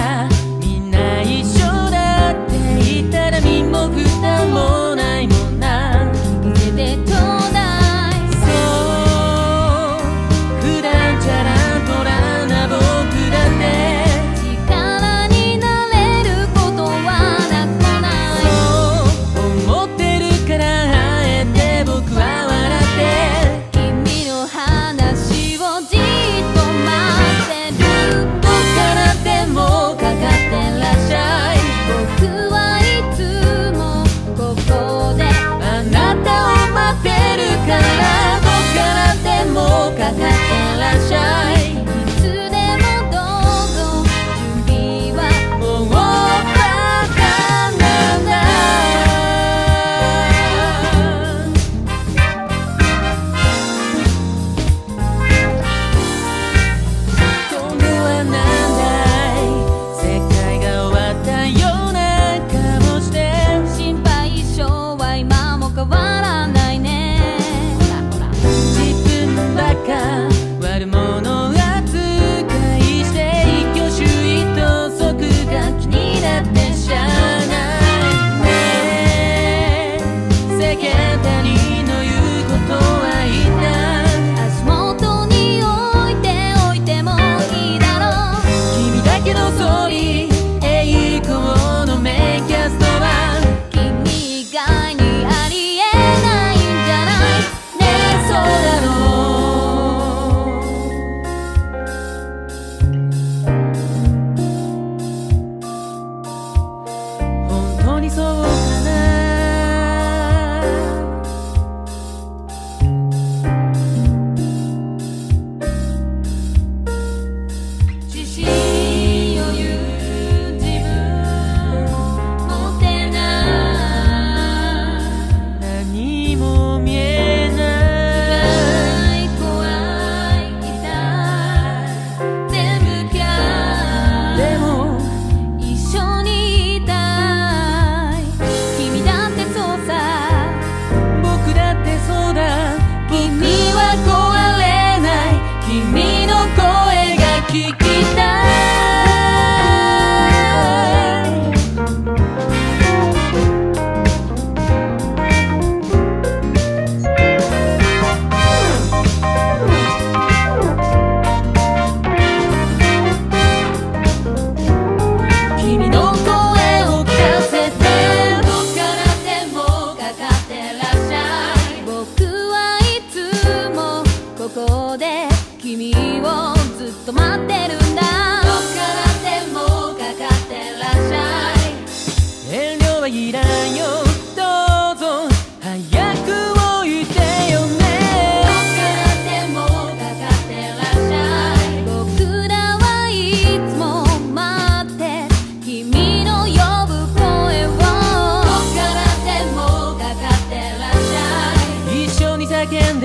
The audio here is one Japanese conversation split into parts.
yeah. 声が聞き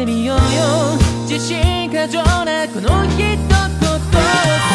みようよ自信過剰なこの一言を